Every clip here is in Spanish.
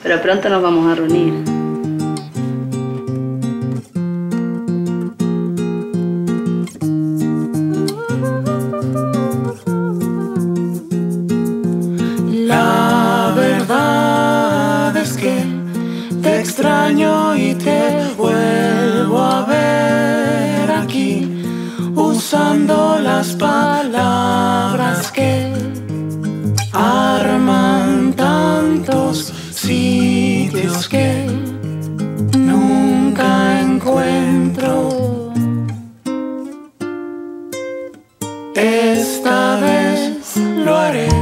Pero pronto nos vamos a reunir. La verdad es que te extraño y te vuelvo a ver aquí, usando las palabras sitios que nunca encuentro. Esta vez lo haré.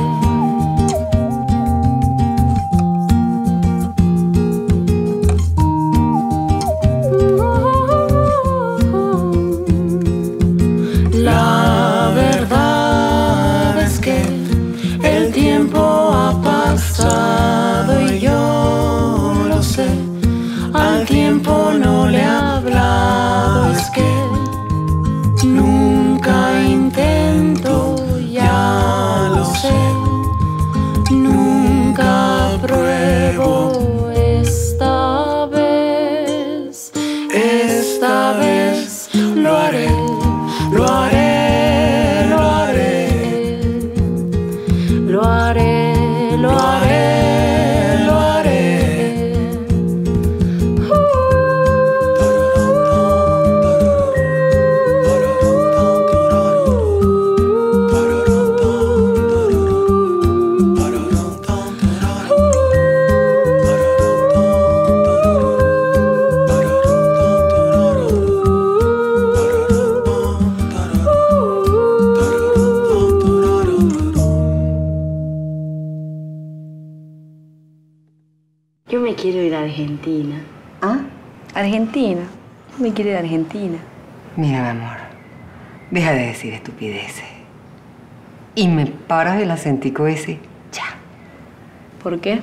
Yo me quiero ir a Argentina. ¿Ah? Argentina. Yo me quiero ir a Argentina. Mira, mi amor, deja de decir estupideces. Y me paras el acentico ese ya. ¿Por qué?